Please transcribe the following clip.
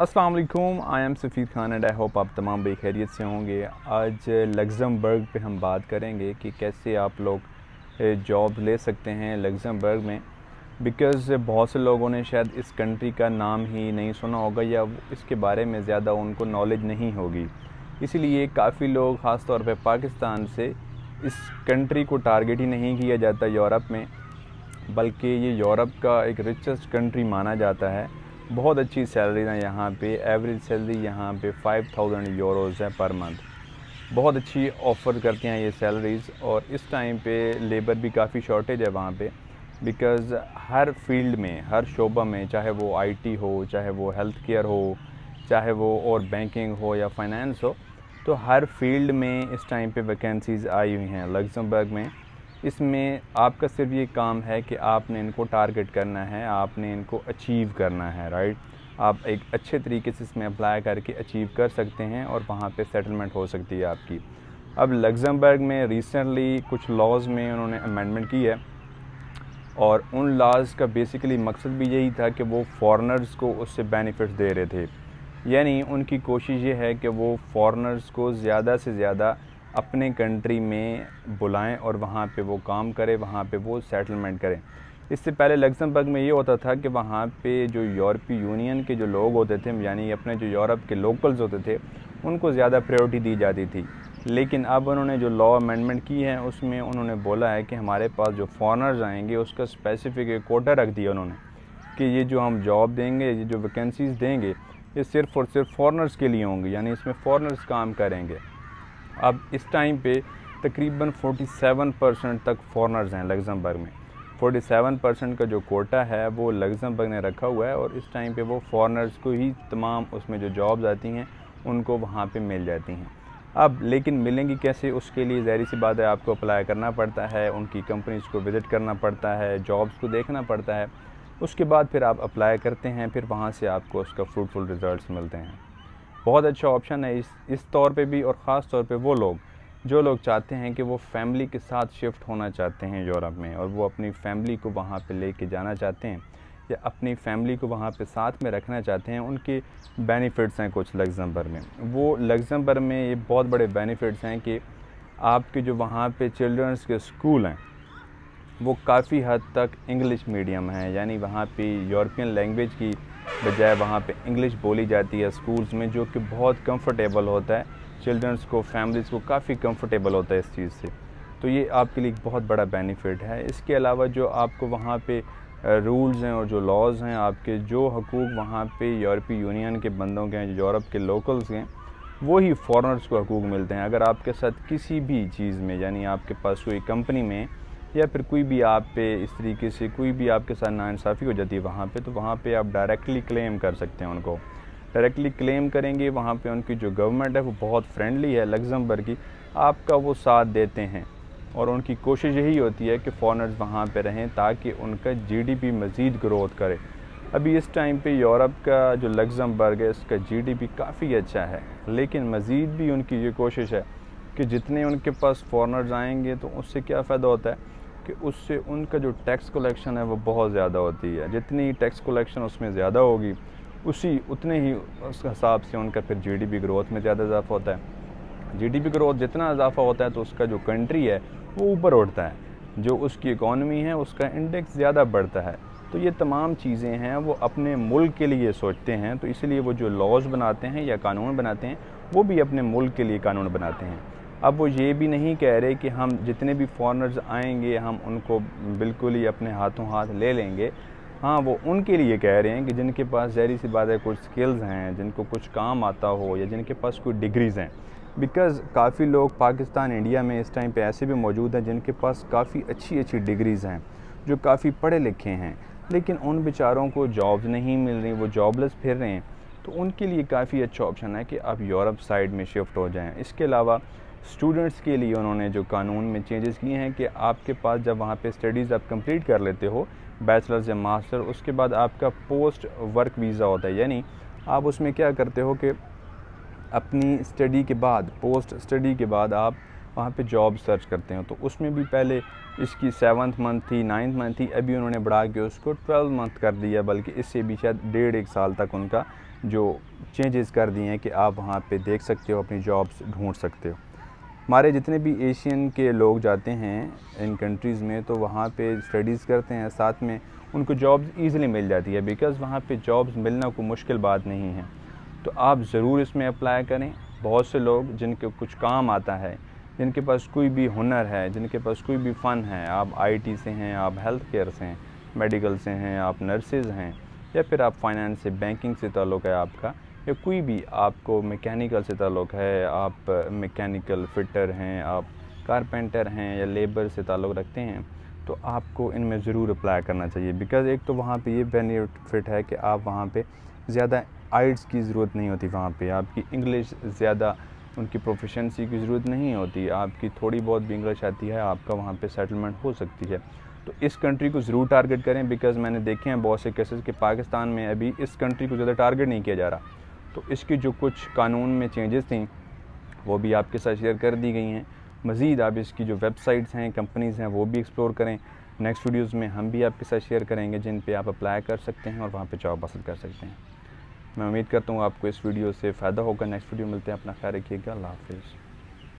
अस्सलाम वालेकुम I am Safeer Khan and I hope आप तमाम बेखैरियत से होंगे। आज लग्जमबर्ग पे हम बात करेंगे कि कैसे आप लोग जॉब ले सकते हैं लग्जमबर्ग में। बिकॉज़ बहुत से लोगों ने शायद इस कंट्री का नाम ही नहीं सुना होगा या इसके बारे में ज़्यादा उनको नॉलेज नहीं होगी। इसीलिए काफ़ी लोग ख़ास तौर पर पाकिस्तान से इस कंट्री को टारगेट ही नहीं किया जाता यूरोप में, बल्कि ये यूरोप का एक रिचेस्ट कंट्री माना जाता है। बहुत अच्छी सैलरी है यहाँ पे, एवरेज सैलरी यहाँ पे फाइव थाउज़ेंड यूरोज़ है पर मंथ बहुत अच्छी ऑफ़र करते हैं ये सैलरीज़ और इस टाइम पे लेबर भी काफ़ी शॉर्टेज है वहाँ पे। बिकॉज़ हर फ़ील्ड में, हर शोबा में, चाहे वो आईटी हो, चाहे वो हेल्थ केयर हो, चाहे वो और बैंकिंग हो या फाइनेंस हो तो हर फ़ील्ड में इस टाइम पे वैकेंसीज़ आई हुई हैं। लग्जमबर्ग में इसमें आपका सिर्फ़ ये काम है कि आपने इनको टारगेट करना है, आपने इनको अचीव करना है राइट आप एक अच्छे तरीके से इसमें अप्लाई करके अचीव कर सकते हैं और वहाँ पे सेटलमेंट हो सकती है आपकी। अब लग्जमबर्ग में रिसेंटली कुछ लॉज में उन्होंने अमेंडमेंट की है और उन लॉज का बेसिकली मकसद भी यही था कि वो फॉरेनर्स को उससे बेनिफिट्स दे रहे थे। यानी उनकी कोशिश ये है कि वो फॉरेनर्स को ज़्यादा से ज़्यादा अपने कंट्री में बुलाएँ और वहाँ पे वो काम करें, वहाँ पे वो सेटलमेंट करें। इससे पहले लग्जमबर्ग में ये होता था कि वहाँ पे जो यूरोपीय यूनियन के जो लोग होते थे, यानी अपने जो यूरोप के लोकल्स होते थे, उनको ज़्यादा प्रायोरिटी दी जाती थी। लेकिन अब उन्होंने जो लॉ अमेंडमेंट की है, उसमें उन्होंने बोला है कि हमारे पास जो फॉरनर्स आएँगे, उसका स्पेसिफिक एक कोटा रख दिया उन्होंने, कि ये जो हम जॉब देंगे, ये जो वैकेंसीज़ देंगे, ये सिर्फ़ और सिर्फ़ फॉरनर्स के लिए होंगे, यानी इसमें फॉरनर्स काम करेंगे। अब इस टाइम पे तकरीबन 47 परसेंट तक फॉरनर्स हैं लग्जमबर्ग में। 47 परसेंट का जो कोटा है, वो लग्जमबर्ग ने रखा हुआ है और इस टाइम पे वो फॉरनर्स को ही तमाम उसमें जो जॉब्स आती हैं, उनको वहाँ पे मिल जाती हैं। अब लेकिन मिलेंगी कैसे, उसके लिए ज़हरी सी बात है आपको अप्लाई करना पड़ता है, उनकी कंपनीज़ को विज़िट करना पड़ता है जॉब्स को देखना पड़ता है। उसके बाद फिर आप अप्लाई करते हैं, फिर वहाँ से आपको उसका फ्रूटफुल रिज़ल्ट मिलते हैं। बहुत अच्छा ऑप्शन है इस इस तौर पे भी और ख़ास तौर पे वो लोग, जो लोग चाहते हैं कि वो फैमिली के साथ शिफ्ट होना चाहते हैं यूरोप में और वो अपनी फैमिली को वहाँ पे लेके जाना चाहते हैं या अपनी फैमिली को वहाँ पे साथ में रखना चाहते हैं, उनके बेनिफिट्स हैं कुछ लग्जमबर में। वो लग्जमबर में ये बहुत बड़े बेनिफिट्स हैं कि आपके जो वहाँ पे चिल्ड्रंस के स्कूल हैं, वो काफ़ी हद तक इंग्लिश मीडियम हैं, यानी वहाँ पे यूरोपियन लैंग्वेज की बजाय वहाँ पे इंग्लिश बोली जाती है स्कूल्स में, जो कि बहुत कंफर्टेबल होता है। चिल्ड्रंस को फैमिलीज़ को काफ़ी कंफर्टेबल होता है इस चीज़ से। तो ये आपके लिए बहुत बड़ा बेनिफिट है। इसके अलावा जो आपको वहाँ पे रूल्स हैं और जो लॉज हैं आपके, जो हकूक़ वहाँ पे यूरोपीय यूनियन के बंदों के हैं यूरोप के लोकल्स हैं वो ही फॉरनर्स को हकूक़ मिलते हैं। अगर आपके साथ किसी भी चीज़ में, यानी आपके पास कोई कंपनी में या फिर कोई भी आप पे इस तरीके से कोई भी आपके साथ नाइंसाफ़ी हो जाती है वहाँ पे तो वहाँ पे आप डायरेक्टली क्लेम कर सकते हैं उनको। डायरेक्टली क्लेम करेंगे, वहाँ पे उनकी जो गवर्नमेंट है वो बहुत फ्रेंडली है लग्जमबर्ग की। आपका वो साथ देते हैं और उनकी कोशिश यही होती है कि फॉरनर्स वहाँ पर रहें ताकि उनका जीडीपी मज़ीद ग्रोथ करे। अभी इस टाइम पे यूरोप का जो लग्जमबर्ग है, इसका जीडीपी काफ़ी अच्छा है, लेकिन मज़ीद भी उनकी ये कोशिश है कि जितने उनके पास फॉरनर्स आएँगे तो उससे क्या फ़ायदा होता है? कि उससे उनका जो टैक्स कलेक्शन है वो बहुत ज़्यादा होती है। जितनी टैक्स कलेक्शन उसमें ज़्यादा होगी, उसी उतने ही उस हिसाब से उनका फिर जीडीपी ग्रोथ में ज़्यादा इजाफा होता है। जीडीपी ग्रोथ जितना इजाफा होता है तो उसका जो कंट्री है वो ऊपर उठता है। जो उसकी इकॉनमी है, उसका इंडेक्स ज़्यादा बढ़ता है। तो ये तमाम चीज़ें हैं, वो अपने मुल्क के लिए सोचते हैं। तो इसलिए वो जो लॉज बनाते हैं या कानून बनाते हैं, वो भी अपने मुल्क के लिए कानून बनाते हैं। अब वो ये भी नहीं कह रहे कि हम जितने भी फॉरनर्स आएँगे, हम उनको बिल्कुल ही अपने हाथों हाथ ले लेंगे। हाँ वो उनके लिए कह रहे हैं कि जिनके पास जहरी सी बात है कुछ स्किल्स हैं, जिनको कुछ काम आता हो या जिनके पास कोई डिग्रीज़ हैं। बिकॉज़ काफ़ी लोग पाकिस्तान, इंडिया में इस टाइम पे ऐसे भी मौजूद हैं जिनके पास काफ़ी अच्छी अच्छी डिग्रीज़ हैं, जो काफ़ी पढ़े लिखे हैं। लेकिन उन बेचारों को जॉब्स नहीं मिल रही, वो जॉबलेस फिर रहे हैं। तो उनके लिए काफ़ी अच्छा ऑप्शन है कि आप यूरोप साइड में शिफ्ट हो जाएँ। इसके अलावा स्टूडेंट्स के लिए उन्होंने जो कानून में चेंजेस किए हैं कि आपके पास जब वहाँ पे स्टडीज़ आप कंप्लीट कर लेते हो बैचलर्स या मास्टर उसके बाद आपका पोस्ट वर्क वीज़ा होता है। यानी आप उसमें क्या करते हो कि अपनी स्टडी के बाद पोस्ट स्टडी के बाद आप वहाँ पे जॉब सर्च करते हो। तो उसमें भी पहले इसकी सेवन्थ मंथ थी नाइन्थ मंथ थी, अभी उन्होंने बढ़ा के उसको ट्वेल्व मंथ कर दिया, बल्कि इससे भी शायद डेढ़ एक साल तक उनका जो चेंजेस कर दिए हैं कि आप वहाँ पे देख सकते हो, अपनी जॉब्स ढूंढ सकते हो। हमारे जितने भी एशियन के लोग जाते हैं इन कंट्रीज़ में तो वहाँ पे स्टडीज़ करते हैं, साथ में उनको जॉब्स ईज़िली मिल जाती है बिकॉज़ वहाँ पे जॉब्स मिलना कोई मुश्किल बात नहीं है। तो आप ज़रूर इसमें अप्लाई करें। बहुत से लोग जिनके कुछ काम आता है, जिनके पास कोई भी हुनर है, जिनके पास कोई भी फ़न है, आप आईटी से हैं, आप हेल्थ केयर से हैं मेडिकल से हैं, आप नर्सेज़ हैं, या फिर आप फाइनेंस से बैंकिंग से ताल्लुक़ है आपका या कोई भी आपको मैकेनिकल से ताल्लुक़ है, आप मैकेनिकल फिटर हैं, आप कारपेंटर हैं या लेबर से ताल्लुक़ रखते हैं तो आपको इनमें ज़रूर अप्लाई करना चाहिए। बिकॉज़ एक तो वहाँ पे ये बेनिफिट है कि आप वहाँ पे ज़्यादा आइट्स की ज़रूरत नहीं होती वहाँ पे। आपकी इंग्लिश ज़्यादा, उनकी प्रोफिशेंसी की ज़रूरत नहीं होती। आपकी थोड़ी बहुत भी इंग्लिश आती है, आपका वहाँ पे सेटलमेंट हो सकती है। तो इस कंट्री को ज़रूर टारगेट करें बिकॉज़ मैंने देखे हैं बहुत से केसेस कि पाकिस्तान में अभी इस कंट्री को ज़्यादा टारगेट नहीं किया जा रहा। तो इसकी जो कुछ कानून में चेंजेस थी, वो भी आपके साथ शेयर कर दी गई हैं। मज़ीद आप इसकी जो वेबसाइट्स हैं कंपनीज़ हैं, वो भी एक्सप्लोर करें। नेक्स्ट वीडियोज़ में हम भी आपके साथ शेयर करेंगे, जिन पे आप अप्लाई कर सकते हैं और वहाँ पे जॉब हासिल कर सकते हैं। मैं उम्मीद करता हूँ आपको इस वीडियो से फ़ायदा होगा। नेक्स्ट वीडियो मिलते हैं। अपना ख्याल रखिएगा। अल्लाह हाफिज़।